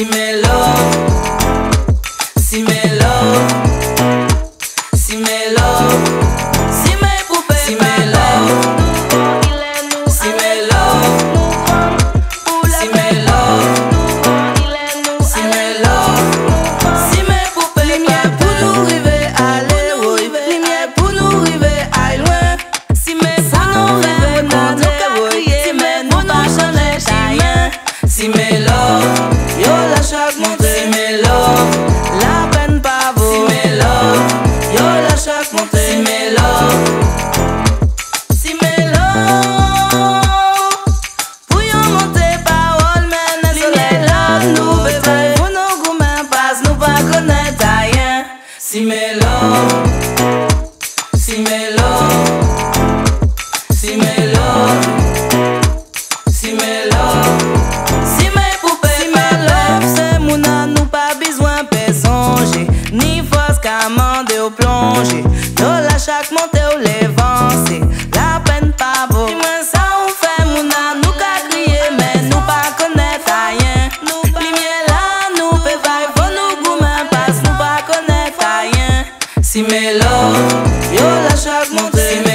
Si me lo, si me lo, si me lo. Si mes si mes si mes c'est mon nous pas besoin de songer, ni force qu'à plonger. La chaque montée ou la peine pas beau. Si ça on fait mon nous crier, mais nous pas connaître. Nous pas là, nous nous nous pas connaître. Si chaque montée,